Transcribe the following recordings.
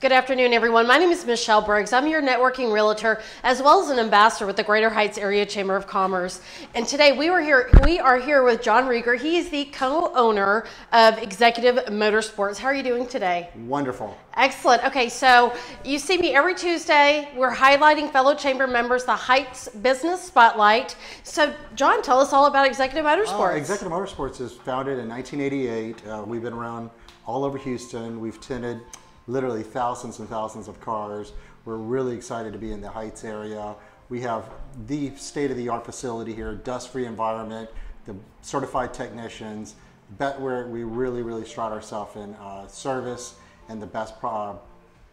Good afternoon, everyone. My name is Michelle Briggs. I'm your networking realtor as well as an ambassador with the Greater Heights Area Chamber of Commerce. And today we were here. We are here with John Rieger. He is the co-owner of Executive Motorsports. How are you doing today? Wonderful. Excellent. Okay, so you see me every Tuesday. We're highlighting fellow chamber members the Heights Business Spotlight. So, John, tell us all about Executive Motorsports. Uh, Executive Motorsports is founded in 1988. Uh, we've been around all over Houston. We've tinted literally thousands and thousands of cars. We're really excited to be in the Heights area. We have the state-of-the-art facility here, dust-free environment, the certified technicians, bet where we really, really stride ourselves in uh, service and the best pro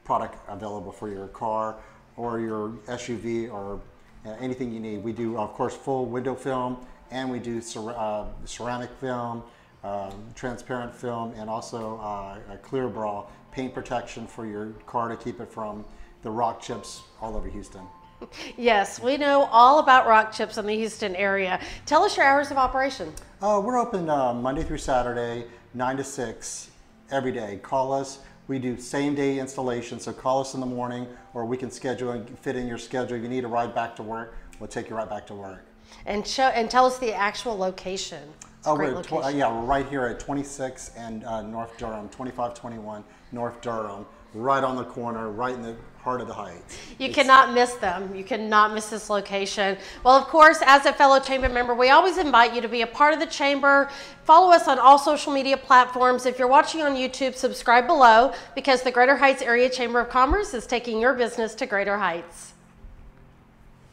product available for your car or your SUV or uh, anything you need. We do, of course, full window film and we do cer uh, ceramic film, uh, transparent film, and also uh, a clear bra paint protection for your car to keep it from the rock chips all over Houston. Yes, we know all about rock chips in the Houston area. Tell us your hours of operation. Uh, we're open uh, Monday through Saturday, 9 to 6, every day. Call us. We do same day installation, so call us in the morning or we can schedule and fit in your schedule. If you need a ride back to work, we'll take you right back to work. And show and tell us the actual location. Oh, we're uh, yeah, right here at 26 and uh, North Durham, 2521 North Durham, right on the corner, right in the heart of the Heights. You it's, cannot miss them. You cannot miss this location. Well, of course, as a fellow chamber member, we always invite you to be a part of the chamber. Follow us on all social media platforms. If you're watching on YouTube, subscribe below because the Greater Heights Area Chamber of Commerce is taking your business to Greater Heights.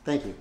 Thank you.